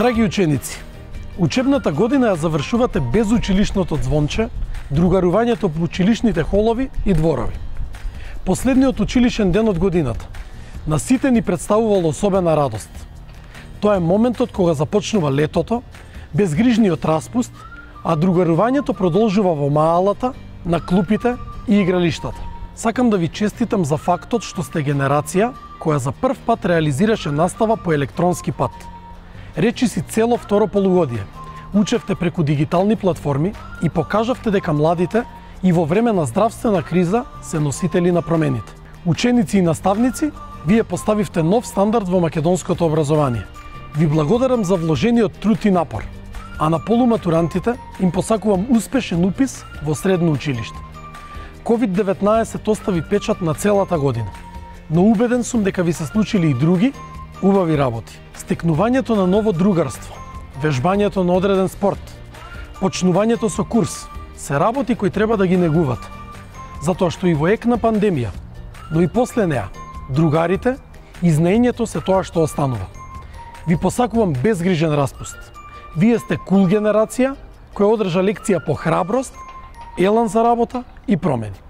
Драги ученици, учебната година ја завршувате без училишното звонче, другарувањето по училишните холови и дворови. Последниот училишен ден од годината на сите ни представувал особена радост. Тоа е моментот кога започнува летото, безгрижниот распуст, а другарувањето продолжува во маалата, на клупите и игралиштата. Сакам да ви честитам за фактот што сте генерација која за прв пат реализираше настава по електронски пат. Речи си цело второ полугодие. Учевте преку дигитални платформи и покажавте дека младите и во време на здравствена криза се носители на промените. Ученици и наставници, вие поставивте нов стандард во македонското образование. Ви благодарам за вложениот труд и напор, а на полуматурантите им посакувам успешен упис во средно училиште. COVID-19 остави печат на целата година, но убеден сум дека ви се случили и други убави работи. Стекнувањето на ново другарство, вежбањето на одреден спорт, почнувањето со курс, се работи кои треба да ги негуват, Затоа што и во ек на пандемија, но и после неа, другарите и знаењето се тоа што останува. Ви посакувам безгрижен распуст. Вие сте кул генерација која одржа лекција по храброст, елан за работа и промени.